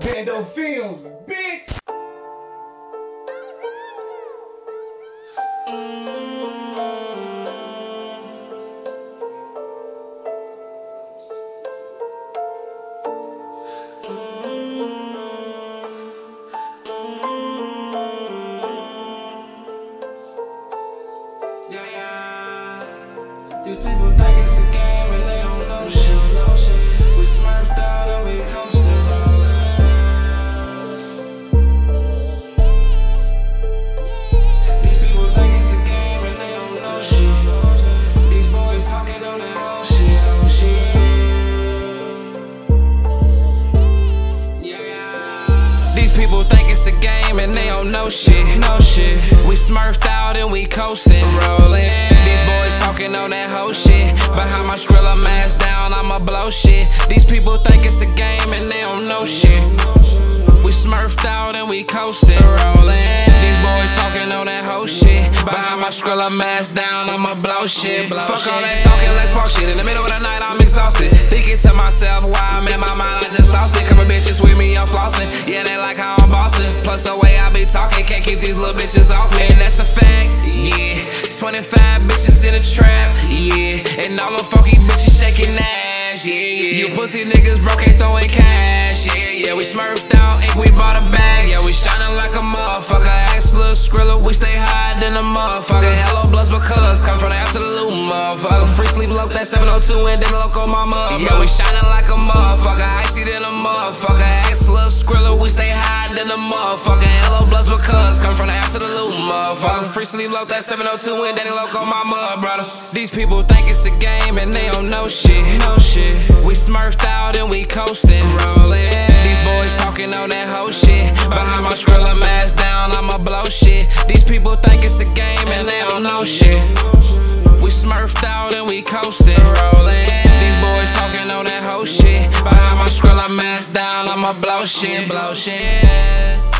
Bando Films, bitch! Yeah, people think it's a game and they don't know shit. No shit. We smurfed out and we coasting, rolling. These boys talking on that whole shit. Behind my Skrilla mask down, I'ma blow shit. These people think it's a game and they don't know shit. We smurfed out and we coasting, rolling. These boys talking on that whole shit. Behind my Skrilla mask down, I'ma blow shit. Fuck all that talking, let's spark shit. In the middle of the night, I'm exhausted. Thinking to myself, why I'm in my mind, I just lost it. Keep these little bitches off me. And that's a fact, yeah. 25 bitches in a trap, yeah. And all them funky bitches shaking ass, yeah, yeah. You pussy niggas broke, ain't throwing cash, yeah, yeah. We smurfed out, ink, we bought a bag, yeah. We shining like a motherfucker. Ask Lil Skrilla, we stay higher than a motherfucker. Hello, bloods, because come from the absolute motherfucker. Free sleep low, that 702 and then local mama. Yeah, we shining like a motherfucker. Icy than a motherfucker. Ask Lil Skrilla, we stay higher than a motherfucker. Bloods, because come from the absolute motherfucker. Free sleep low, that 702 and then local mama, brothers. These people think it's a game and they don't know shit. No shit. We smurfed out and we coasting, rolling. These boys talking on that whole shit. Behind my Skrilla mask down, I'ma blow shit. These people think it's a game and they don't know shit. We smurfed out and we coasting, rolling. These boys talking on that whole shit. Behind my Skrilla mask down, I'ma blow shit, blow shit.